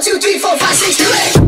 One, two, three, four, five, six, do it.